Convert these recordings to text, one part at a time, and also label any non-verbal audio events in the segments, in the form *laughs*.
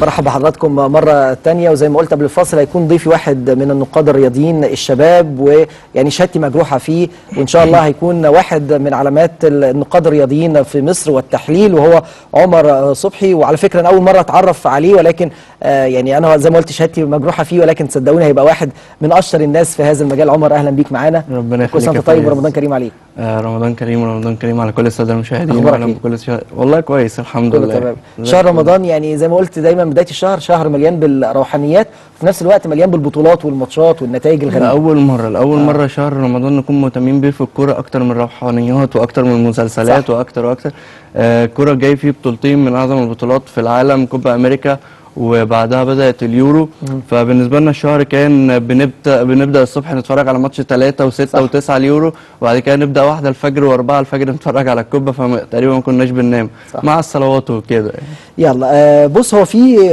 مرحبا بحضراتكم مرة تانية. وزي ما قلت قبل الفاصل هيكون ضيفي واحد من النقاد الرياضيين الشباب ويعني شهادتي مجروحة فيه. وإن شاء الله هيكون واحد من علامات النقاد الرياضيين في مصر والتحليل وهو عمر صبحي. وعلى فكرة أنا أول مرة أتعرف عليه ولكن آه يعني أنا زي ما قلت شهادتي مجروحة فيه ولكن صدقوني هيبقى واحد من أشطر الناس في هذا المجال. عمر أهلا بيك معانا. ربنا كل يخليك سنة يا وأنت طيب. ورمضان كريم عليك. آه رمضان كريم ورمضان كريم على كل السادة المشاهدين وعلى إيه؟ كل والله كويس الحمد لله. تمام. شهر. رمضان يعني زي ما قلت دايما بداية الشهر شهر مليان بالروحانيات وفي نفس الوقت مليان بالبطولات والماتشات والنتائج الغريبة. لأول مرة لأول مرة شهر رمضان نكون مهتمين بيه في الكورة أكتر من روحانيات وأكتر من مسلسلات صح. وأكتر وأكتر. آه، الكورة جاي فيه بطولتين من أعظم البطولات في العالم كوبا أمريكا وبعدها بدأت اليورو فبالنسبة لنا الشهر كان بنبدأ بنبدأ الصبح نتفرج على ماتش 3 صح. و6 و9 اليورو وبعد كده نبدأ واحدة الفجر و4 الفجر نتفرج على الكوبا فتقريبا ما كناش بننام. مع الصلوات وكده. يلا آه بص هو في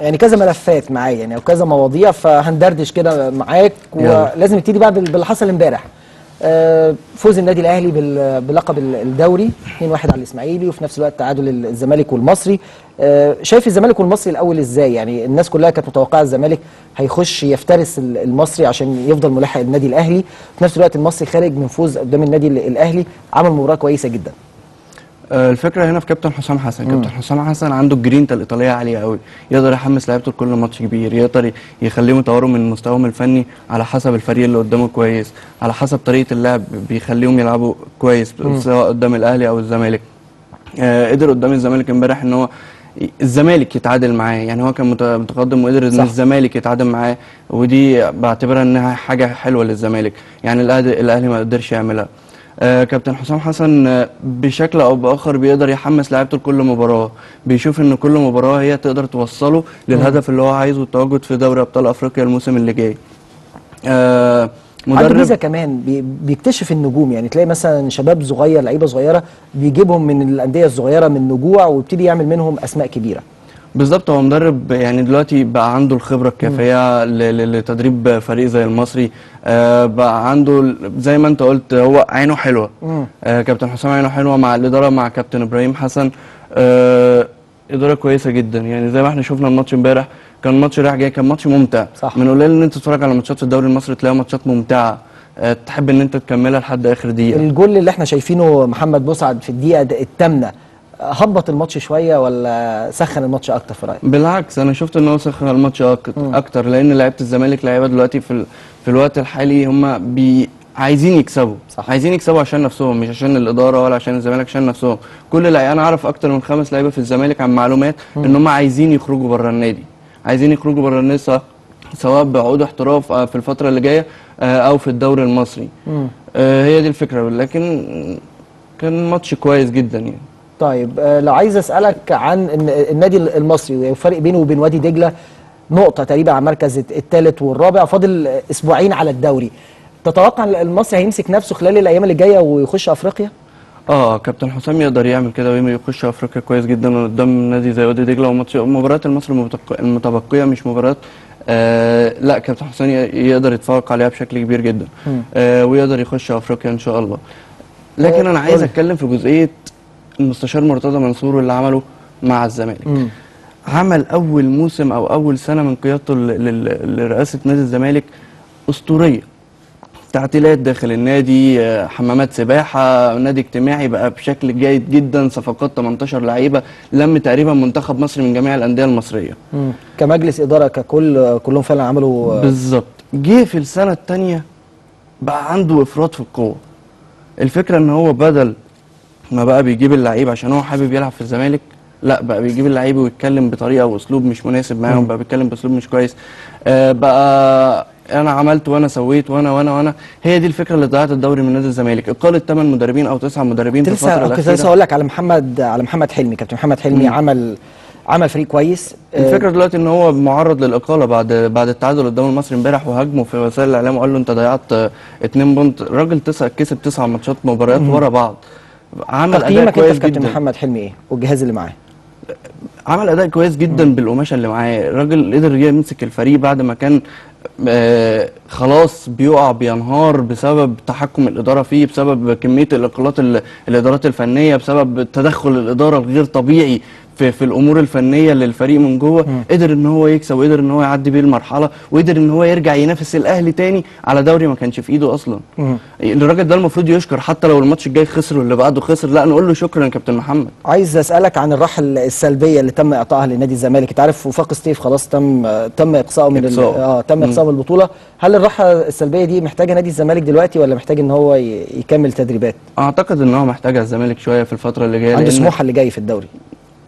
يعني كذا ملفات معايا يعني أو كذا مواضيع فهندردش كده معاك. ولازم نبتدي بقى بال- باللي حصل امبارح فوز النادي الأهلي بلقب ال- الدوري 2-1 على الإسماعيلي وفي نفس الوقت تعادل ال- الزمالك والمصري. آه، شايف الزمالك والمصري الأول إزاي؟ يعني الناس كلها كانت متوقعة الزمالك هيخش يفترس ال- المصري عشان يفضل ملاحق النادي الأهلي. في نفس الوقت المصري خارج من فوز قدام النادي ال- الأهلي عمل مباراة كويسة جدا. آه، الفكرة هنا في كابتن حسام حسن. كابتن حسام حسن عنده الجرينتا الايطاليه عالية قوي. يقدر يحمس لعيبته لكل ماتش كبير. يقدر يخليهم يطوروا من مستواهم الفني على حسب الفريق اللي قدامه كويس على حسب طريقة اللعب بيخليهم يلعبوا كويس سواء قدام الأهلي أو الزمالك. آه، قدر قدام الزمالك امبارح إن هو الزمالك يتعادل معاه. يعني هو كان مت- متقدم وقدر إن. الزمالك يتعادل معاه. ودي بعتبرها إنها حاجة حلوة للزمالك. يعني الاهلي الأهلي ما قدرش يعملها. آه كابتن حسام حسن آه، بشكل أو بآخر بيقدر يحمس لعيبته لكل مباراة. بيشوف إن كل مباراة هي تقدر توصله للهدف اللي هو عايزه التواجد في دوري أبطال أفريقيا الموسم اللي جاي. آه عنده ميزة كمان بي- بيكتشف النجوم. يعني تلاقي مثلا شباب صغير لعيبة صغيرة بيجيبهم من الأندية الصغيرة من نجوع ويبتدي يعمل منهم أسماء كبيرة. بالظبط هو مدرب يعني دلوقتي بقى عنده الخبرة الكافية لتدريب فريق زي المصري. آه بقى عنده زي ما انت قلت هو عينه حلوة. آه كابتن حسام عينه حلوة مع الإدارة مع كابتن إبراهيم حسن. آه إدارة كويسة جدا. يعني زي ما إحنا شفنا الماتش امبارح كان ماتش رايح جاي كان ماتش ممتع. صح. من قليل إن انت تتفرج على ماتشات في الدوري المصري تلاقيها ماتشات ممتعة. آه تحب إن انت تكملها لحد آخر دقيقة. الجول اللي إحنا شايفينه محمد مسعد في الدقيقة الثامنه هبط الماتش شوية ولا سخن الماتش أكتر في رأيك؟ بالعكس أنا شفت إن هو سخن الماتش أكتر لأن لعيبة الزمالك لعيبة دلوقتي في ال... في الوقت الحالي هم بي عايزين يكسبوا. صح. عايزين يكسبوا عشان نفسهم مش عشان الإدارة ولا عشان الزمالك عشان نفسهم. كل لعيبه أنا أعرف أكتر من خمس لعيبة في الزمالك عن معلومات إن هم عايزين يخرجوا بره النادي. عايزين يخرجوا بره النادي سواء- بعقود احتراف آه، في الفترة اللي جاية آه، أو في الدوري المصري. آه، هي دي الفكرة. لكن كان ماتش كويس جدا يعني. طيب آه، لو عايز أسألك عن الن- النادي المصري والفرق بينه وبين وادي دجلة نقطة تقريبا على المركز الثالث والرابع فاضل أسبوعين على الدوري. تتوقع المصري هيمسك نفسه خلال الأيام اللي جاية ويخش أفريقيا؟ آه كابتن حسام يقدر يعمل كده ويخش أفريقيا كويس جدا قدام نادي زي وادي دجلة. وماتش مباريات المصري المتبقية مش مباريات آه لا كابتن حسام يقدر يتفوق عليها بشكل كبير جدا. آه ويقدر يخش أفريقيا إن شاء الله. لكن آه، أنا عايز. أتكلم في جزئية المستشار مرتضى منصور واللي عمله مع الزمالك. مم. عمل أول موسم أو أول سنة من قيادته لرئاسة نادي الزمالك أسطورية. تعديلات داخل النادي آه، حمامات سباحة نادي اجتماعي بقى بشكل جيد جدا صفقات 18 لعيبة لم تقريبا منتخب مصر من جميع الأندية المصرية. مم. كمجلس إدارة ككل آه، كلهم فعلا عملوا آه، بالظبط. جه في السنة الثانية بقى عنده إفراط في القوة. الفكرة إن هو بدل ما بقى بيجيب اللعيب عشان هو حابب يلعب في الزمالك؟ لا بقى بيجيب اللعيب ويتكلم بطريقة وأسلوب مش مناسب معاهم بقى بيتكلم بأسلوب مش كويس. آه بقى أنا عملت وأنا سويت وأنا وأنا وأنا. هي دي الفكرة اللي ضيعت الدوري من نادي الزمالك. إقالة 8 مدربين أو 9 مدربين في الفترة لسه كنت لسه الأخيرة. هقول لك على محمد على محمد حلمي كابتن محمد حلمي عمل عمل فريق كويس. آه، الفكرة دلوقتي إن هو معرض للإقالة بعد بعد التعادل قدام المصري امبارح وهاجمه في وسائل الإعلام وقال له أنت ضيعت اتنين بونت. الراجل تسع كسب تسع ماتشات مباريات ورا بعض. عمل أداء كويس في كابتن جدا. محمد حلمي إيه؟ والجهاز اللي معاه. عمل أداء كويس جدا بالقماشة اللي معاه. الراجل قدر يمسك الفريق بعد ما كان آه خلاص بيقع بينهار بسبب تحكم الإدارة فيه بسبب كمية الاقالات ال- الإدارات الفنية بسبب تدخل الإدارة الغير طبيعي. في, في الأمور الفنية للفريق من جوه قدر إن هو يكسب وقدر إن هو يعدي بيه المرحلة وقدر إن هو يرجع ينافس الأهلي تاني على دوري ما كانش في إيده أصلا. الراجل ده المفروض يشكر حتى لو الماتش الجاي خسر واللي بعده خسر. لا نقول له شكرا يا كابتن محمد. عايز أسألك عن الراحة السلبية اللي تم إعطائها لنادي الزمالك. أنت عارف وفاق ستيف خلاص تم تم اقصائه من إقصاؤه. آه تم اقصائه من البطولة. هل الراحة السلبية دي محتاجة نادي الزمالك دلوقتي ولا محتاج إن هو يكمل تدريبات؟ أعتقد إن هو محتاج الزمالك شوية في الفترة اللي جاية عنده سموحه اللي جاي في الدوري.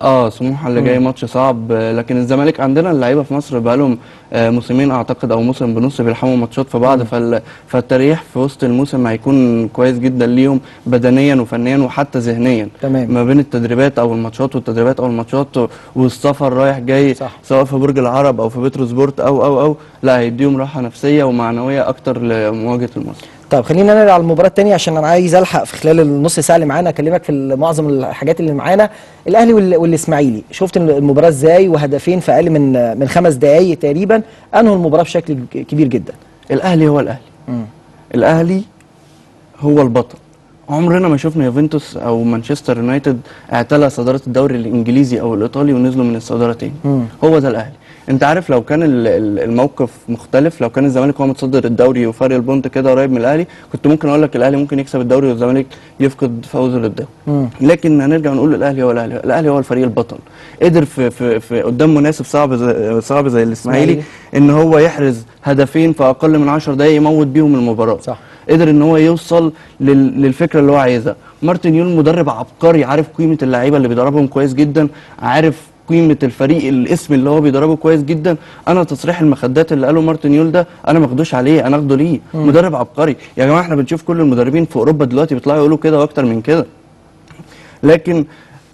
آه سموحة اللي جاي ماتش صعب. لكن الزمالك عندنا اللعيبة في مصر بقالهم آه، موسمين أعتقد أو موسم بنص بيلحموا ماتشات في بعض. فال... فالتريح في وسط الموسم هيكون كويس جدا ليهم بدنيا وفنيا وحتى ذهنيا. تمام. ما بين التدريبات أو الماتشات والتدريبات أو الماتشات والسفر رايح جاي صح. سواء في برج العرب أو في بتروسبورت أو أو أو لا هيديهم راحة نفسية ومعنوية أكتر لمواجهة المصري. طب خلينا نرجع على المباراه الثانية عشان أنا عايز ألحق في خلال النص ساعة اللي معانا أكلمك في معظم الحاجات اللي معانا. الأهلي وال- والإسماعيلي شفت المباراة إزاي؟ وهدفين في أقل من من خمس دقائق تقريبا. أنهوا المباراة بشكل كبير جدا. الأهلي هو الأهلي. الأهلي هو البطل. عمرنا ما شفنا يوفنتوس أو مانشستر يونايتد اعتلى صدارة الدوري الإنجليزي أو الإيطالي ونزلوا من الصداره تاني هو ده الأهلي. انت عارف لو كان ال- ال- الموقف مختلف لو كان الزمالك هو متصدر الدوري وفارق البونت كده قريب من الأهلي كنت ممكن أقول لك الأهلي ممكن يكسب الدوري والزمالك يفقد فوزه للدوري لكن هنرجع نقول الأهلي هو الأهلي الأهلي هو الفريق البطل. قدر في في, في قدام منافس صعب زي صعب زي الإسماعيلي إن هو يحرز هدفين في أقل من 10 دقائق يموت بيهم المباراة. صح. قدر إن هو يوصل لل... للفكرة اللي هو عايزها. مارتن يول مدرب عبقري عارف قيمة اللعيبة اللي بيدربهم كويس جدا عارف قيمة الفريق الاسم اللي هو بيدربه كويس جدا. أنا تصريح المخدات اللي قاله مارتن يول ده أنا ما أخدوش عليه أنا أخده ليه؟ مدرب عبقري. يا جماعة إحنا بنشوف كل المدربين في أوروبا دلوقتي بيطلعوا يقولوا كده وأكتر من كده. لكن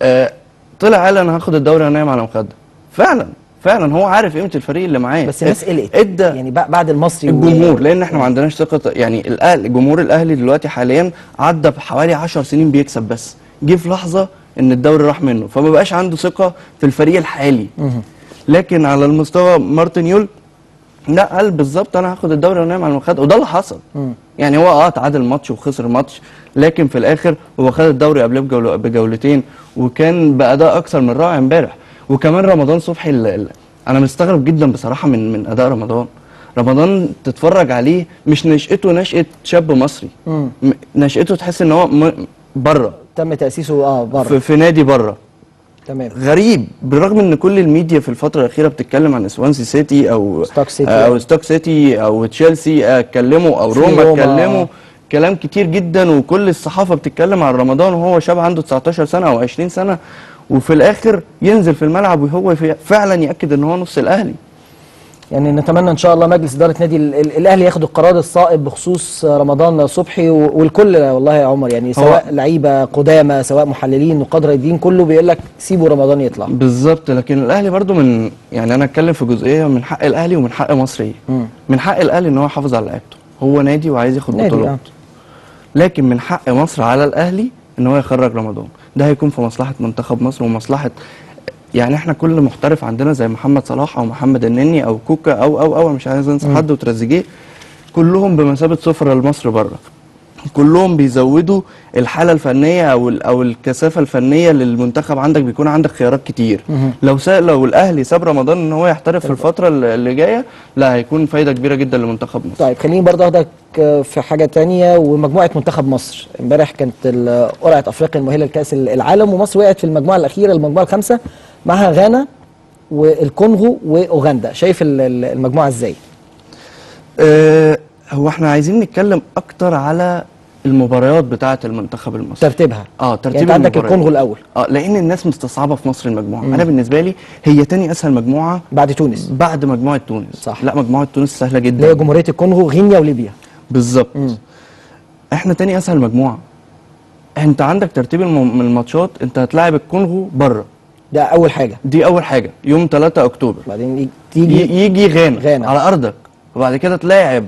آه طلع قال أنا هاخد الدوري هنام على مخدة. فعلا فعلا هو عارف قيمة الفريق اللي معاه. بس الناس قلقت. إدى يعني بع- بعد المصري الجمهور لأن إحنا ما عندناش ثقة. يعني الاهلي جمهور الأهلي دلوقتي حاليا عدى بحوالي 10 سنين بيكسب بس. جه في لحظة إن الدوري راح منه فما بقاش عنده ثقة في الفريق الحالي. لكن على المستوى مارتن يول لا قال بالظبط أنا هاخد الدوري وانام على المخدة وده اللي حصل. يعني هو آه تعادل ماتش وخسر ماتش لكن في الآخر هو خد الدوري قبليه بجول- بجولتين وكان بأداء أكثر من رائع امبارح. وكمان رمضان صبحي أنا مستغرب جدا بصراحة من من أداء رمضان. رمضان تتفرج عليه مش نشأته نشأة شاب مصري. نشأته تحس إن هو بره. تم تأسيسه آه بره. في, في نادي بره. تمام. غريب بالرغم إن كل الميديا في الفترة الأخيرة بتتكلم عن سوانسي سيتي أو ستوك سيتي. أو ستوك سيتي أو تشيلسي اتكلموا أو روما. اتكلموا كلام كتير جدا وكل الصحافة بتتكلم عن رمضان وهو شاب عنده 19 سنة أو 20 سنة وفي الآخر ينزل في الملعب وهو فعلا يأكد إن هو نص الأهلي. يعني نتمنى إن شاء الله مجلس إدارة نادي ال- ال- الأهلي ياخد القرار الصائب بخصوص رمضان صبحي والكل والله يا عمر يعني سواء لعيبة قدامى سواء محللين نقاد رياضيين كله بيقول لك سيبوا رمضان يطلع. بالظبط لكن الأهلي برضو من يعني أنا أتكلم في جزئية من حق الأهلي ومن حق مصري من حق الأهلي إن هو يحافظ على لعيبته. هو نادي وعايز ياخد بطولات. آه. لكن من حق مصر على الأهلي إن هو يخرج رمضان. ده هيكون في مصلحة منتخب مصر ومصلحة يعني إحنا كل محترف عندنا زي محمد صلاح أو محمد النني أو كوكا أو أو أو مش عايز انسى حد وتريزيجيه كلهم بمثابة سفره لمصر بره. كلهم بيزودوا الحالة الفنية أو أو الكثافة الفنية للمنتخب عندك بيكون عندك خيارات كتير. لو لو الأهلي ساب رمضان إن هو يحترف في الفترة اللي جاية لا هيكون فايدة كبيرة جدا لمنتخب مصر. طيب خليني برضه أخدك آه، في حاجة تانية ومجموعة منتخب مصر. امبارح كانت قرعة أفريقيا المؤهلة لكأس العالم ومصر وقعت في المجموعة الأخيرة المجموعة الخامسة معها غانا والكونغو وأوغندا. شايف ال- ال- المجموعة إزاي؟ أه هو إحنا عايزين نتكلم أكتر على المباريات بتاعه المنتخب المصري. ترتيبها. آه ترتيب يعني عندك. الكونغو الأول. آه لأن الناس مستصعبة في مصر المجموعة. أنا بالنسبة لي هي تاني أسهل مجموعة بعد تونس. بعد مجموعة تونس. صح. لا مجموعة تونس سهلة اللي هي جدا جمهورية الكونغو غينيا وليبيا. بالظبط. إحنا تاني أسهل مجموعة. أنت عندك ترتيب الم- الماتشات. أنت هتلاعب الكونغو بره. ده أول حاجة. دي أول حاجة. يوم 3 أكتوبر. بعدين يجي- يجي تيجي يجي غانا, غانا. على أرضك. وبعد كده تلاعب.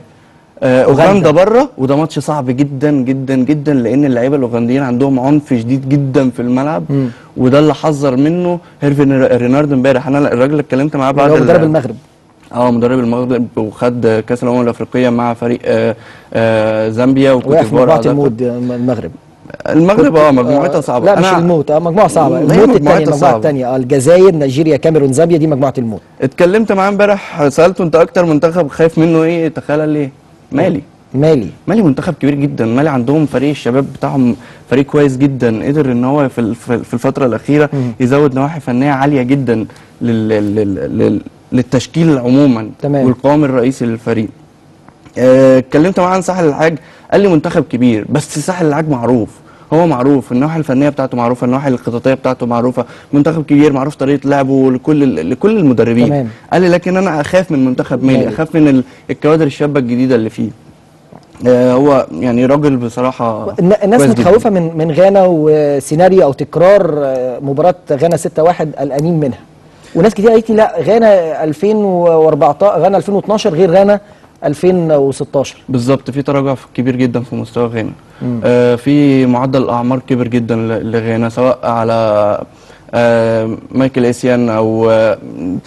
أوغندا. بره وده ماتش صعب جدا جدا جدا لأن اللعيبة الأوغنديين عندهم عنف شديد جدا في الملعب. وده اللي حذر منه هيرفي رينارد امبارح. أنا الراجل اللي اتكلمت معاه بعد اللي هو مدرب المغرب. آه مدرب المغرب وخد كأس الأمم الأفريقية مع فريق آه، آه، زامبيا وكوت ديفوار وقع في مجموعه أعتقد. المود المغرب. المغرب آه مجموعتها صعبة. لا مش الموت آه مجموعة صعبة. الموت الثانية المجموعة صعبة. الثانية آه الجزائر نيجيريا كاميرون زامبيا دي مجموعة الموت. اتكلمت معاه امبارح سألته انت أكتر منتخب خايف منه إيه تخيل ليه مالي. مالي. مالي منتخب كبير جدا مالي عندهم فريق الشباب بتاعهم فريق كويس جدا قدر إن هو في ال- في في الفترة الأخيرة يزود نواحي فنية عالية جدا لل لل لل للتشكيل عموما تمام. والقوام الرئيسي للفريق. آه، اتكلمت معاه عن ساحل العاج قال لي منتخب كبير بس ساحل العاج معروف. هو معروف النواحي الفنية بتاعته معروفة النواحي الخططيه بتاعته معروفة منتخب كبير معروف طريقة لعبه لكل لكل المدربين تمام. قال لي لكن أنا أخاف من منتخب مالي. أخاف من ال- الكوادر الشابة الجديدة اللي فيه آه، هو يعني راجل بصراحة الن- الناس. متخوفة من من غانا وسيناريو أو تكرار آه، مباراة غانا 6-1 قلقانين منها وناس كتير قالت لي لا غانا 2014 غانا 2012 غير غانا 2016 بالظبط في تراجع كبير جدا في مستوى غانا. آه في معدل الاعمار كبر جدا لغانا سواء على آه مايكل اسيان أو آه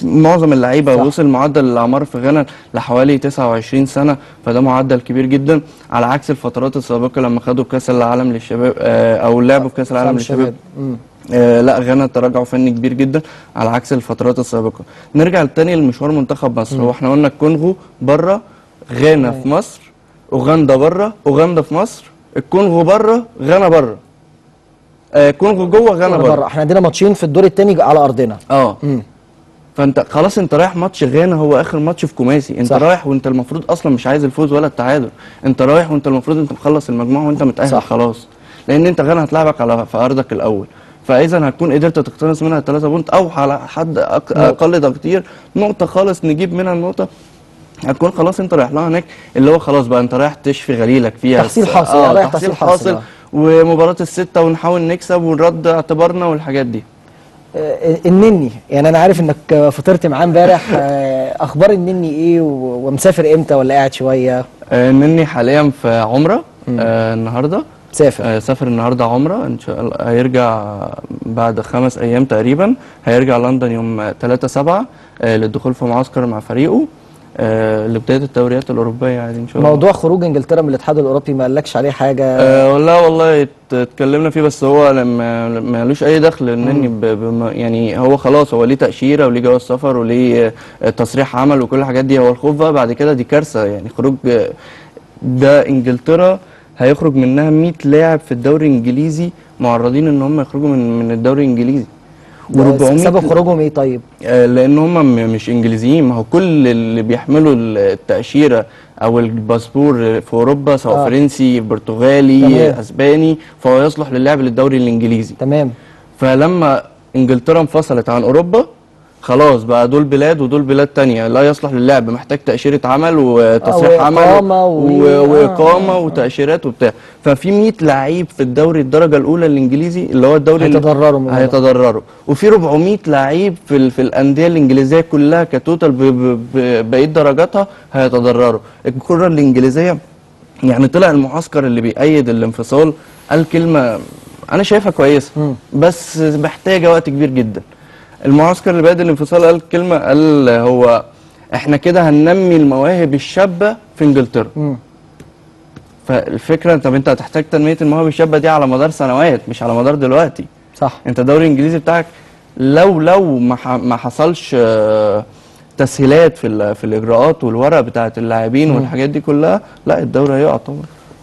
معظم اللعيبة. وصل معدل الأعمار في غانا لحوالي 29 سنة فده معدل كبير جدا. على عكس الفترات السابقة لما خدوا كأس العالم للشباب آه أو لعبوا في كأس العالم للشباب. آه لا غانا تراجع فني كبير جدا على عكس الفترات السابقة. نرجع تاني لمشوار منتخب مصر. هو إحنا قلنا الكونغو بره غانا في مصر أوغندا بره أوغندا في مصر الكونغو بره غانا بره آه كونغو جوه غانا بره بره إحنا عندنا ماتشين في الدور الثاني على أرضنا. آه. فأنت خلاص أنت رايح ماتش غانا هو آخر ماتش في كوماسي. أنت صح. رايح وأنت المفروض أصلا مش عايز الفوز ولا التعادل. أنت رايح وأنت المفروض أنت مخلص المجموعه وأنت متأهل صح. خلاص. لأن أنت غانا هتلعبك على في أرضك الأول. فاذا هتكون قدرت تقتنص منها الثلاثه بونت أو على حد أقل تقدير. نقطة خالص نجيب منها النقطة. هتكون خلاص انت رايح لها هناك اللي هو خلاص بقى انت رايح تشفي غليلك فيها. تحصيل حاصل، آه رايح تحصيل حاصل، حاصل. آه. ومباراة الستة ونحاول نكسب ونرد اعتبارنا والحاجات دي. آه، النني. يعني أنا عارف إنك آه، فطرت معاه امبارح آه، أخبار النني إيه ومسافر إمتى ولا قاعد شوية؟ آه مني حاليا في عمرة آه النهارده. مسافر آه، سافر النهارده عمرة. إن شاء الله هيرجع بعد خمس أيام تقريبا. هيرجع لندن يوم 3 7 للدخول في معسكر مع فريقه. آه، لبداية الدوريات الأوروبية يعني إن شاء الله. موضوع خروج إنجلترا من الاتحاد الأوروبي ما قالكش عليه حاجة؟ آه لا والله ات- اتكلمنا فيه بس هو لما مالوش أي دخل انني يعني هو خلاص هو ليه تأشيرة وليه جواز سفر وليه آه، تصريح عمل وكل الحاجات دي. هو الخوف بقى بعد كده دي كارثة يعني. خروج آه، ده إنجلترا هيخرج منها 100 لاعب في الدوري الإنجليزي معرضين إن هم يخرجوا من من الدوري الإنجليزي. و400 سبب خروجهم إيه طيب آه، لأن هم مش إنجليزيين ما هو كل اللي بيحملوا التأشيرة أو الباسبور في أوروبا سواء. آه. فرنسي برتغالي تمام. أسباني فهو يصلح للعب للدوري الإنجليزي تمام فلما إنجلترا انفصلت عن أوروبا خلاص بقى دول بلاد ودول بلاد تانية لا يصلح للعب محتاج تأشيرة عمل وتصريح آه، عمل وإقامة و-. آه، وإقامة وتأشيرات وبتاع ففي 100 لعيب في الدوري الدرجة الأولى الإنجليزي اللي هو الدوري ال- هيتضرروا الموضوع. هيتضرروا وفي 400 لعيب في ال... في الأندية الإنجليزية كلها كتوتال ب... ب... ب... بقية درجاتها هيتضرروا الكرة الإنجليزية يعني طلع المعسكر اللي بيأيد الانفصال قال كلمة أنا شايفها كويسة. بس محتاجة وقت كبير جدا المعسكر اللي بادئ الانفصال قال كلمة قال هو إحنا كده هننمي المواهب الشابة في إنجلترا. مم. فالفكرة طب أنت هتحتاج تنمية المواهب الشابة دي على مدار سنوات مش على مدار دلوقتي. صح. أنت الدوري الانجليزي بتاعك لو لو ما ما حصلش آه، تسهيلات في في الإجراءات والورق بتاعت اللاعبين والحاجات دي كلها لا الدوري هيقع طبعا.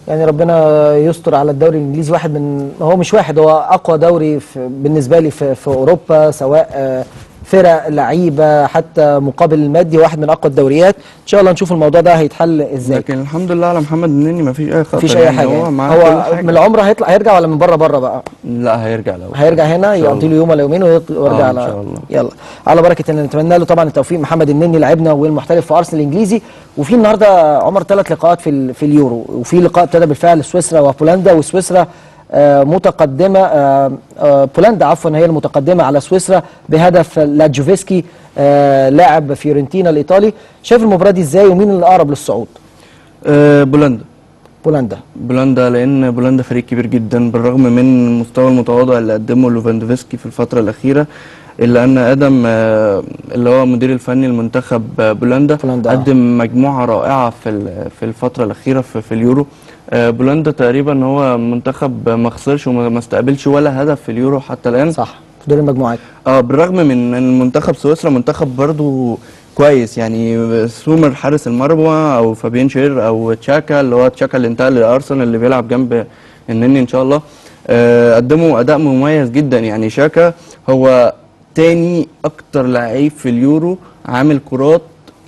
يعني ربنا يستر على الدوري الإنجليزي. واحد من هو مش واحد هو أقوى دوري بالنسبة لي في, في أوروبا سواء آه، فرق لعيبة حتى مقابل المادي واحد من أقوى الدوريات. إن شاء الله نشوف الموضوع ده هيتحل إزاي. لكن الحمد لله على محمد النني ما فيش أي خطر مفيش أي يعني حاجة. هو يعني. معاه كل هو حاجة. من العمره هيطلع هيرجع ولا من بره بره بقى؟ لا هيرجع لو. هيرجع هنا يقضي له. يوم ولا يومين ويرجع آه، على إن شاء الله. يلا. على بركة الله نتمنى له طبعا التوفيق. محمد النني لاعبنا والمحترف في أرسنال الإنجليزي. وفي النهارده عمر ثلاث لقاءات في في اليورو. وفي لقاء ابتدى بالفعل سويسرا وبولندا وسويسرا آه، متقدمة آه، آه، بولندا عفوا هي المتقدمة على سويسرا بهدف لاجوفسكي آه، لاعب فيورنتينا الإيطالي. شايف المباراة دي إزاي؟ ومين اللي اقرب للصعود بولندا. بولندا. بولندا لأن بولندا فريق كبير جدا بالرغم من المستوى المتواضع اللي قدمه لوفاندوفسكي في الفترة الأخيرة إلا أن أدم اللي هو مدير الفني المنتخب بولندا بولندا،. قدم مجموعة رائعة في في الفترة الأخيرة في, في اليورو. بولندا تقريبا هو منتخب ما خسرش وما ما استقبلش ولا هدف في اليورو حتى الآن. صح في دور المجموعات. آه بالرغم من إن منتخب سويسرا منتخب برضو كويس يعني سومر حارس المرمى أو فابين شير أو تشاكا اللي هو تشاكا اللي انتقل لأرسنال اللي بيلعب جنب النني إن شاء الله. آه، قدموا أداء مميز جدا يعني شاكا هو تاني أكتر لعيب في اليورو عامل كرات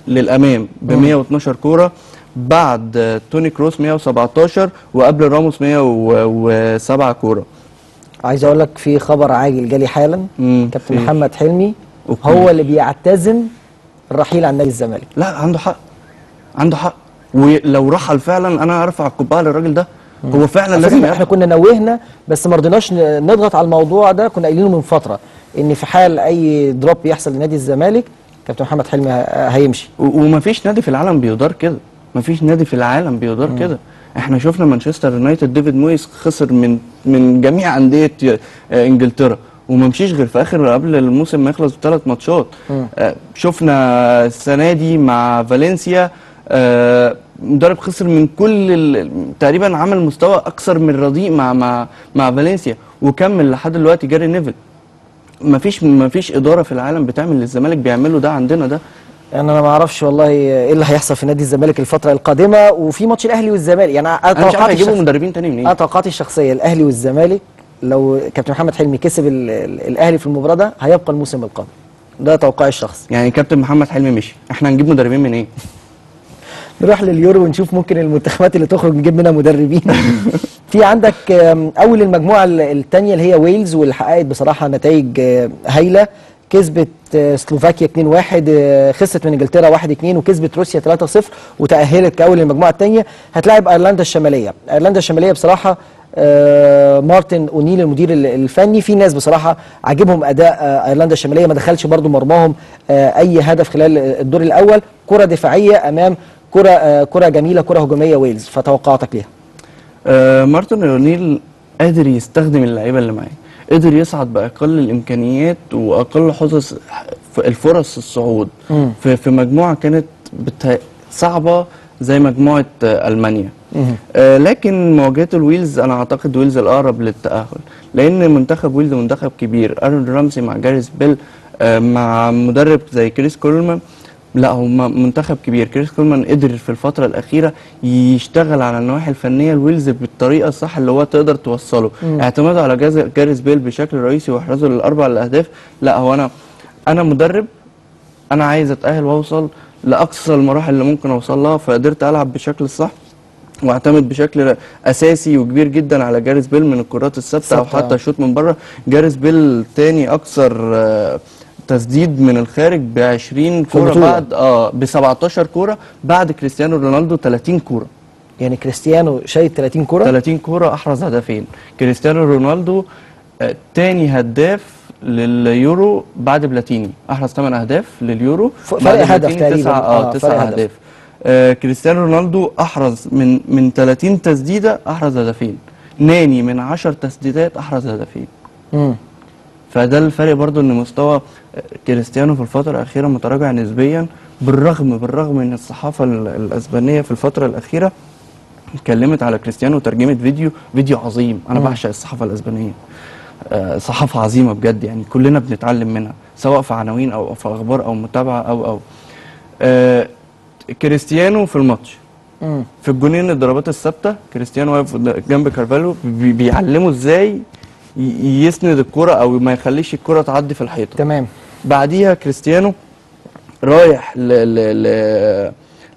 للأمام ب 112 كورة. بعد توني كروس 117 وقبل راموس 107 كورة. عايز أقول لك في خبر عاجل جالي حالا. مم، كابتن محمد حلمي okay. هو اللي بيعتزم الرحيل عن نادي الزمالك. لا عنده حق. عنده حق. ولو رحل فعلا أنا أرفع القبعة للراجل ده. هو فعلا لازم إحنا كنا نوهنا بس ما رضيناش نضغط على الموضوع ده. كنا قايلينه من فترة إن في حال أي drop يحصل لنادي الزمالك كابتن محمد حلمي هيمشي. ومفيش نادي في العالم بيدار كده. مفيش نادي في العالم بيدار كده. إحنا شفنا مانشستر يونايتد ديفيد مويس خسر من من جميع أندية آه، إنجلترا وما مشيش غير في آخر قبل الموسم ما يخلص بثلاث ماتشات. آه، شفنا السنة دي مع فالنسيا آه، مدرب خسر من كل تقريبا عمل مستوى أكثر من رديء مع مع مع فالنسيا وكمل لحد دلوقتي جاري نيفل. مفيش مفيش إدارة في العالم بتعمل للزمالك بيعملوا ده عندنا ده. يعني أنا ما أعرفش والله إيه اللي هيحصل في نادي الزمالك الفترة القادمة وفي ماتش الأهلي والزمالك. يعني أنا توقعاتي يجيبوا الشخص- مدربين تاني منين. أنا توقعاتي الشخصية الأهلي والزمالك لو كابتن محمد حلمي كسب ال- ال- الأهلي في المباراة ده هيبقى الموسم القادم. ده توقعي الشخصي. يعني كابتن محمد حلمي مشي. إحنا هنجيب مدربين منين؟ إيه؟ *laughs* نروح لليورو ونشوف ممكن المنتخبات اللي تخرج نجيب منها مدربين. *laughs* في عندك أول المجموعة الثانية اللي هي ويلز واللي حققت بصراحة نتائج هايلة. كسبت آه، سلوفاكيا 2-1 آه، خسرت من انجلترا 1-2 وكسبت روسيا 3-0 وتأهلت كأول المجموعة الثانية هتلاعب أيرلندا الشمالية. أيرلندا الشمالية بصراحة آه، مارتن أونيل المدير ال- الفني في ناس بصراحة عاجبهم أداء آه، أيرلندا الشمالية. ما دخلش برضو مرماهم آه، أي هدف خلال الدور الأول. كرة دفاعية أمام كرة آه، كرة جميلة كرة هجومية ويلز. فتوقعاتك ليها؟ مارتن أونيل قادر يستخدم اللعيبة اللي معاه. قدر يصعد بأقل الإمكانيات وأقل حظوظ الفرص الصعود. في في مجموعة كانت. صعبة زي مجموعة ألمانيا آه لكن مواجهة الويلز أنا أعتقد ويلز الأقرب للتأهل لأن منتخب ويلز منتخب كبير أرون رامسي مع جاريث بيل آه مع مدرب زي كريس كولمان لا هم منتخب كبير. كريس كولمان قدر في الفترة الأخيرة يشتغل على النواحي الفنية الويلز بالطريقة الصح اللي هو تقدر توصله. اعتماده على جا- جاريث بيل بشكل رئيسي واحرازه للأربع الأهداف. لا هو أنا أنا مدرب أنا عايز أتأهل وأوصل لأقصى المراحل اللي ممكن أوصل لها فقدرت ألعب بشكل الصح واعتمد بشكل أساسي وكبير جدا على جاريس بيل من الكرات الثابتة أو. حتى الشوط من بره. جاريس بيل تاني أكثر آه، تسديد من الخارج ب 20 كورة. بعد آه ب 17 كورة بعد كريستيانو رونالدو 30 كورة يعني كريستيانو شايل 30 كره 30 كورة أحرز هدفين كريستيانو رونالدو آه، تاني هداف لليورو بعد بلاتيني أحرز 8 أهداف لليورو فرق هدف تقريباً. تسعة آه، آه فرق تسع هدف. اهداف آه كريستيانو رونالدو أحرز من من 30 تسديدة أحرز هدفين ناني من 10 تسديدات أحرز هدفين مم. فده الفرق برضو إن مستوى كريستيانو في الفترة الأخيرة متراجع نسبيا بالرغم بالرغم إن الصحافة ال- الأسبانية في الفترة الأخيرة اتكلمت على كريستيانو وترجمت فيديو فيديو عظيم. أنا بعشق الصحافة الأسبانية. آه، صحافة عظيمة بجد يعني كلنا بنتعلم منها سواء في عناوين أو في أخبار أو متابعة أو أو. آه، كريستيانو في الماتش. في الجونين الضربات الثابتة كريستيانو واقف جنب كارفالو بي- بيعلمه إزاي يسند الكرة أو ما يخليش الكرة تعدي في الحيطة. تمام. بعديها كريستيانو رايح ل... ل... ل...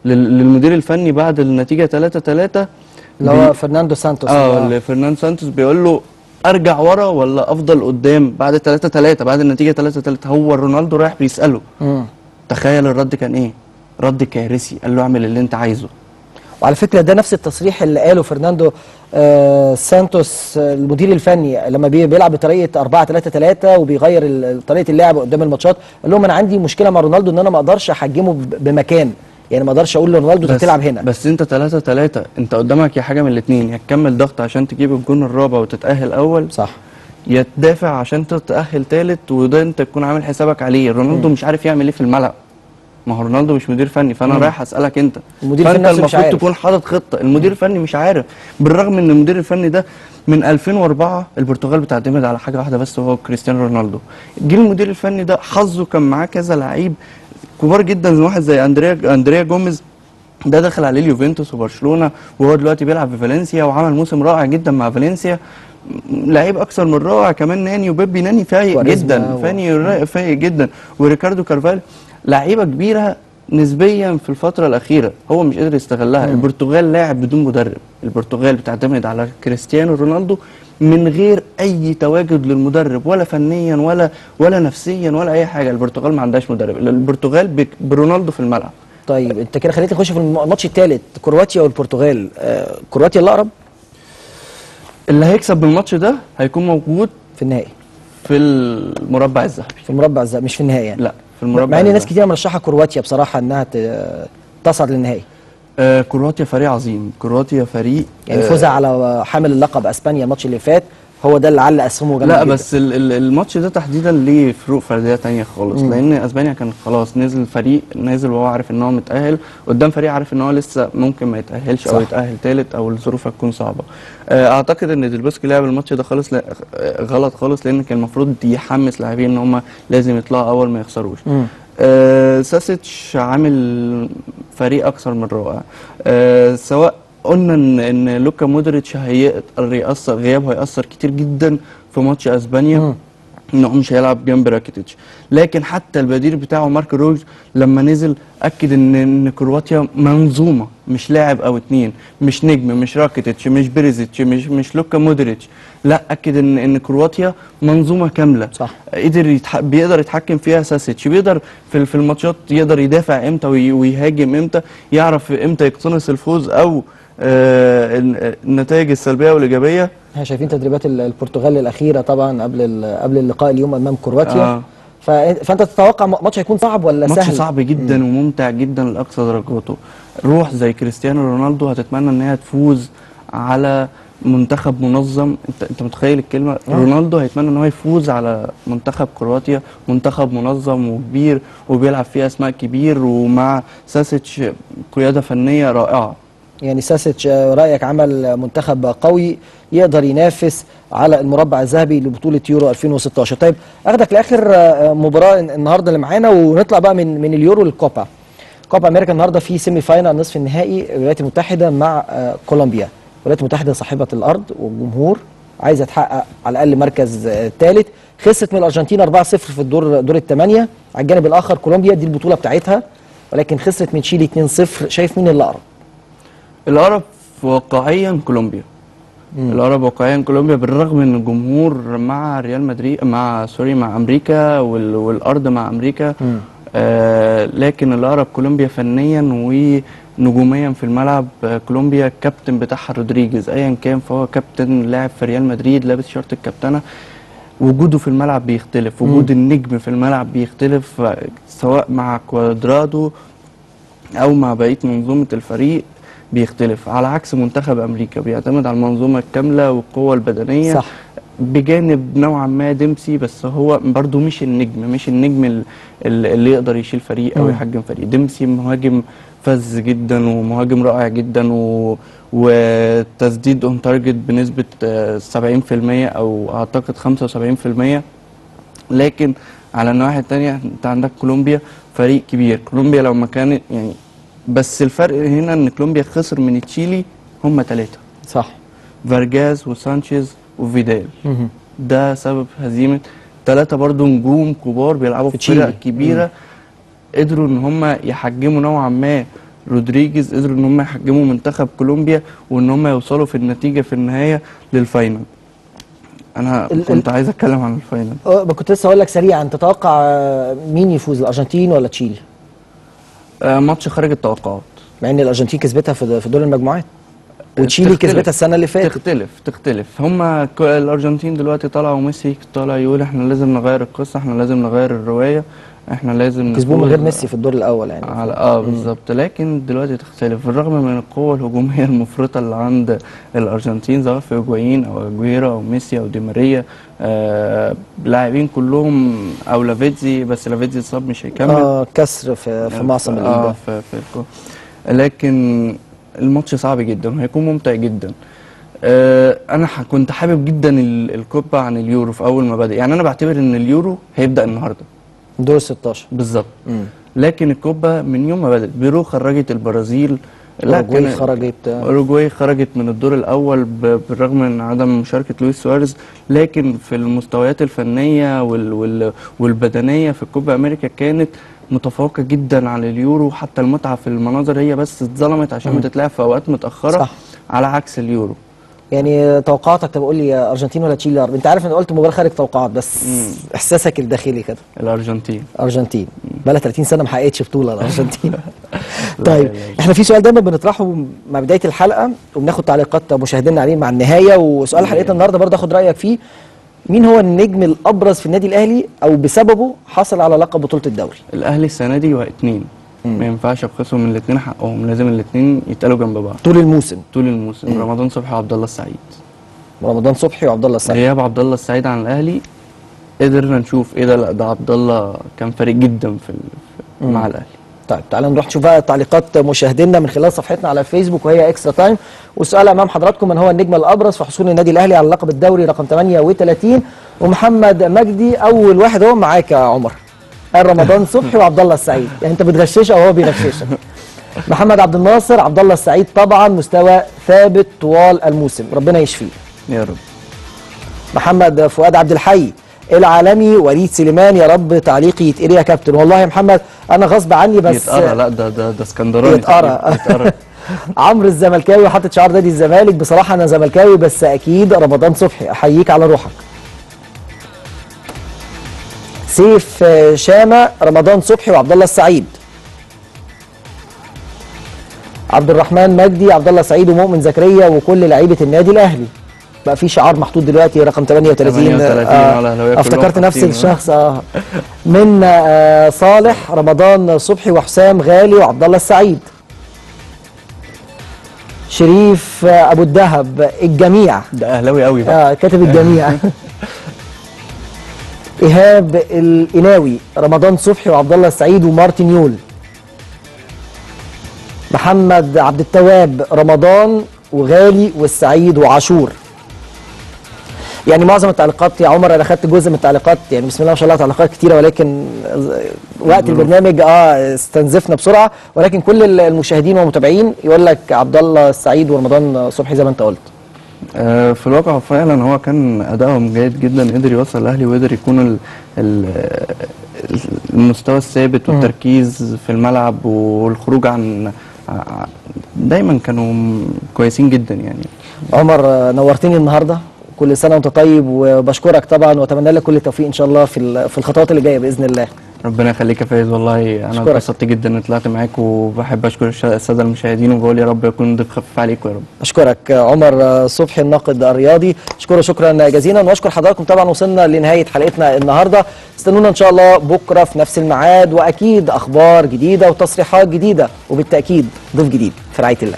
لل- للمدير الفني بعد النتيجة 3 3 اللي هو فرناندو سانتوس. آه اللي لفرناندو سانتوس بيقول له أرجع ورا ولا أفضل قدام؟ بعد 3 3 بعد النتيجة 3 3 هو رونالدو رايح بيسأله. مم. تخيل الرد كان إيه؟ رد كارثي. قال له اعمل اللي أنت عايزه. وعلى فكرة ده نفس التصريح اللي قاله فرناندو آه سانتوس آه، المدير الفني لما بي- بيلعب بطريقة 4 3 3 وبيغير طريقة اللعب قدام الماتشات قال لهم أنا عندي مشكلة مع رونالدو إن أنا ما أقدرش أحجمه بمكان. يعني ما أقدرش أقول لرونالدو أنت بتلعب هنا. بس أنت 3 3 أنت قدامك يا حاجة من الاثنين يا تكمل ضغط عشان تجيب الجون الرابع وتتأهل أول صح. يا تدافع عشان تتأهل ثالث وده أنت تكون عامل حسابك عليه. رونالدو مش عارف يعمل إيه في الملعب. ما هو رونالدو مش مدير فني فأنا رايح أسألك أنت. المدير فأنت الفني نفسه مش المفروض عارف. تكون حاطط خطة. المدير الفني مش عارف. بالرغم إن المدير الفني ده من 2004 البرتغال بتعتمد على حاجة واحدة بس وهو كريستيانو رونالدو. جيل المدير الفني ده حظه كان معاه كذا لعيب كبار جدا زي واحد زي أندريه أندريه جوميز. ده دخل عليه اليوفنتوس وبرشلونة وهو دلوقتي بيلعب في فالنسيا وعمل موسم رائع جدا مع فالنسيا. لعيب أكثر من رائع كمان ناني وبيبي ناني فايق جدا و- ناني فايق جدا. وريكاردو كارفالو لعيبة كبيرة نسبيا في الفترة الأخيرة هو مش قادر يستغلها. البرتغال لاعب بدون مدرب. البرتغال بتعتمد على كريستيانو رونالدو من غير أي تواجد للمدرب ولا فنيا ولا ولا نفسيا ولا أي حاجة. البرتغال ما عندهاش مدرب. البرتغال برونالدو في الملعب. طيب أنت كده خليتني نخش في الم- الماتش الثالث كرواتيا والبرتغال. آه كرواتيا اللي أقرب؟ اللي هيكسب بالماتش ده هيكون موجود في النهائي. في المربع الذهبي. في المربع الذهبي مش في النهائي يعني؟ لا. في المربع مع إن ناس. كتير مرشحة كرواتيا بصراحة إنها تصعد للنهائي. آه كرواتيا فريق عظيم. كرواتيا فريق يعني آه، فوزها على حامل اللقب أسبانيا الماتش اللي فات. هو ده اللي علق اسهمه جامد لا جدا. بس ال- ال- الماتش ده تحديدا ليه فروق فردية تانية خالص مم. لأن أسبانيا كان خلاص نزل فريق نازل وهو عارف إن هو متأهل قدام فريق عارف إن هو لسه ممكن ما يتأهلش أو صح. يتأهل ثالث أو الظروف هتكون صعبة آه، أعتقد إن ديلبوسكي لعب الماتش ده خالص آه، غلط خالص لأن كان المفروض يحمس لاعبين إن هم لازم يطلعوا أول ما يخسروش مم. آه، ساسيتش عامل فريق أكثر من رائع آه، سواء قلنا ان إن لوكا مودريتش هيقدر يأثر غيابه هيأثر كتير جدا في ماتش أسبانيا. مم. إنه مش هيلعب جنب راكيتيتش. لكن حتى البديل بتاعه ماركو روج لما نزل أكد ان إن كرواتيا منظومة مش لاعب أو اتنين مش نجم مش راكيتيتش مش بريزيتش مش مش لوكا مودريتش. لا أكد ان إن كرواتيا منظومة كاملة. صح. قدر يتح... بيقدر يتحكم فيها ساسيتش. بيقدر في في الماتشات يقدر يدافع إمتى وي... ويهاجم إمتى يعرف إمتى يقتنص الفوز أو النتائج السلبية والإيجابية. إحنا شايفين تدريبات ال- البرتغال الأخيرة طبعا قبل قبل اللقاء اليوم أمام كرواتيا. آه. فأنت تتوقع م- ماتش هيكون صعب ولا ماتش سهل؟ صعب جدا وممتع جدا لأقصى درجاته. روح زي كريستيانو رونالدو هتتمنى إن هي تفوز على منتخب منظم. انت أنت متخيل الكلمة؟ آه. رونالدو هيتمنى إن هو يفوز على منتخب كرواتيا منتخب منظم وكبير وبيلعب فيه أسماء كبير ومع ساسيتش قيادة فنية رائعة. يعني ساسيتش آه، رأيك عمل منتخب قوي يقدر ينافس على المربع الذهبي لبطولة يورو 2016 طيب أخدك لآخر آه، مباراة النهارده اللي معانا ونطلع بقى من من اليورو للكوبا. كوبا أمريكا النهارده في semi final نصف النهائي الولايات المتحدة مع آه، كولومبيا. الولايات المتحدة صاحبة الأرض والجمهور عايزة تحقق على الأقل مركز ثالث خسرت من الأرجنتين 4-0 في الدور دور الثمانيه على الجانب الآخر كولومبيا دي البطولة بتاعتها ولكن خسرت من تشيلي 2-0 شايف مين اللي أقرب؟ الاقرب واقعيا كولومبيا. الاقرب واقعيا كولومبيا بالرغم إن الجمهور مع ريال مدريد مع sorry مع أمريكا وال... والأرض مع أمريكا مم. آه لكن الاقرب كولومبيا فنيا ونجوميا في الملعب آه كولومبيا الكابتن بتاعها رودريجيز. ايا كان فهو كابتن لاعب في ريال مدريد لابس شارة الكابتنة. وجوده في الملعب بيختلف وجود النجم في الملعب بيختلف آه، سواء مع كوادرادو أو مع بقية منظومة الفريق. بيختلف على عكس منتخب أمريكا بيعتمد على المنظومة الكاملة والقوة البدنية صح. بجانب نوعا ما ديمسي بس هو برضو مش النجم مش النجم ال- ال- اللي يقدر يشيل فريق أو. يحجم فريق ديمسي مهاجم فذ جدا ومهاجم رائع جدا و... وتسديد on target بنسبة آه، 70% أو أعتقد 75% لكن على الناحيه الثانية أنت عندك كولومبيا فريق كبير كولومبيا لو ما كانت يعني بس الفرق هنا إن كولومبيا خسر من تشيلي هم ثلاثة صح. فارجاس وسانشيز وفيدال. ده سبب هزيمة. ثلاثة برضو نجوم كبار بيلعبوا في فرق. كبيرة. قدروا إن هم يحجموا نوعا ما رودريجيز قدروا إن هم يحجموا منتخب كولومبيا وإن هم يوصلوا في النتيجة في النهاية لل final. أنا ال- كنت عايز أتكلم عن ال final. أه، كنت لسه أقول لك سريعا تتوقع مين يفوز الأرجنتين ولا تشيلي؟ ماتش خارج التوقعات. مع إن الأرجنتين كسبتها في في دور المجموعات. وتشيلي. كسبتها السنة اللي فاتت. تختلف تختلف. هما ك- الأرجنتين دلوقتي طلعوا ميسي طالع يقول إحنا لازم نغير القصة إحنا لازم نغير الرواية إحنا لازم كسبوه من غير ميسي في الدور الأول يعني. على آه بالظبط. لكن دلوقتي تختلف. بالرغم من القوة الهجومية *laughs* المفرطة اللي عند الأرجنتين سواء في هيجواين أو اجويرو أو ميسي أو دي ماريا آه لاعبين كلهم أو لافيتزي بس لافيتزي اتصاب مش هيكمل. آه كسر في في معصم الايد آه ده. في في لكن الماتش صعب جدا وهيكون ممتع جدا. آه أنا كنت حابب جدا ال- الكوبا عن اليورو في أول ما بدأ. يعني أنا بعتبر إن اليورو هيبدأ النهارده. دور 16 بالظبط. لكن الكوبا من يوم ما بدات بيرو خرجت البرازيل. أوروجواي كان- خرجت. أوروجواي خرجت من الدور الأول بالرغم من عدم مشاركة لويس سواريز. لكن في المستويات الفنية وال وال والبدنية في الكوبا أمريكا كانت متفوقة جدا على اليورو حتى المتعة في المناظر هي بس اتظلمت عشان بتتلعب في أوقات متأخرة صح. على عكس اليورو. يعني توقعاتك طب قول لي أرجنتين ولا تشيلي أنت عارف إن قلت مباراة خارج توقعات بس إحساسك الداخلي كده. الأرجنتين. أرجنتين. بقى لها 30 سنة ما حققتش بطولة الارجنتين *laughs* طيب إحنا في سؤال دايما بنطرحه مع بداية الحلقة وبناخد تعليقات مشاهدينا عليه مع النهاية وسؤال حلقتنا النهارده برضه آخد رأيك فيه. مين هو النجم الأبرز في النادي الأهلي أو بسببه حصل على لقب بطولة الدوري؟ الأهلي السنة دي اتنين. ما ينفعش ابخسهم من الاثنين حقهم لازم الاثنين يتقالوا جنب بعض. طول الموسم. طول الموسم. رمضان صبحي وعبد الله السعيد. رمضان صبحي وعبد الله السعيد. غياب عبد الله السعيد عن الأهلي قدرنا نشوف إيه ده. لا ده عبد الله كان فارق جدا في مع الأهلي. طيب تعالى نروح نشوف بقى تعليقات مشاهدينا من خلال صفحتنا على الفيسبوك وهي Extra Time والسؤال أمام حضراتكم من هو النجم الأبرز في حصول النادي الأهلي على لقب الدوري رقم 38 ومحمد مجدي أول واحد هو معاك يا عمر. قال رمضان *laughs* صبحي وعبد الله السعيد. يعني أنت بتغششه أو هو بيغششك محمد عبد الناصر عبد الله السعيد طبعا مستوى ثابت طوال الموسم. ربنا يشفيه. يا رب. محمد فؤاد عبد الحي العالمي وليد سليمان. يا رب تعليقي يتقري يا كابتن. والله يا محمد أنا غصب عني بس يتقرأ. لا ده ده ده اسكندراني يتقرأ. *laughs* عمرو الزملكاوي حاطط شعار نادي الزمالك. بصراحة أنا زملكاوي بس أكيد رمضان صبحي. أحييك على روحك. سيف شامة رمضان صبحي وعبد الله السعيد. عبد الرحمن مجدي عبد الله السعيد ومؤمن زكريا وكل لعيبة النادي الأهلي. بقى في شعار محطوط دلوقتي رقم 38 38 آه، أفتكرت نفس. الشخص آه من آه، صالح رمضان صبحي وحسام غالي وعبد الله السعيد. شريف آه، أبو الدهب الجميع. ده أهلاوي قوي بقى. آه كاتب الجميع. *laughs* إيهاب القناوي رمضان صبحي وعبد الله السعيد ومارتن يول. محمد عبد التواب رمضان وغالي والسعيد وعاشور. يعني معظم التعليقات يا عمر أنا خدت جزء من التعليقات يعني بسم الله ما شاء الله تعليقات كتيرة ولكن وقت البرنامج آه استنزفنا بسرعة ولكن كل المشاهدين والمتابعين يقول لك عبد الله السعيد ورمضان صبحي زي ما أنت قلت. آه، في الواقع فعلا هو كان ادائهم جيد جدا قدر يوصل الأهلي وقدر يكون ال ال المستوى الثابت والتركيز في الملعب والخروج عن دايما كانوا كويسين جدا يعني. عمر آه، نورتني النهارده. كل سنة وأنت طيب وبشكرك طبعا وأتمنى لك كل التوفيق إن شاء الله في في الخطوات اللي جاية بإذن الله. ربنا يخليك يا فايز والله أنا. اتبسطت جدا اني طلعت معاك وبحب أشكر السادة المشاهدين وبقول يا رب يكون ضيف خفيف عليكم يا رب. أشكرك. عمر صبحي الناقد الرياضي أشكره شكرا جزيلا وأشكر حضراتكم طبعا وصلنا لنهاية حلقتنا النهارده. استنونا إن شاء الله بكرة في نفس الميعاد وأكيد أخبار جديدة وتصريحات جديدة وبالتأكيد ضيف جديد في رعاية الله.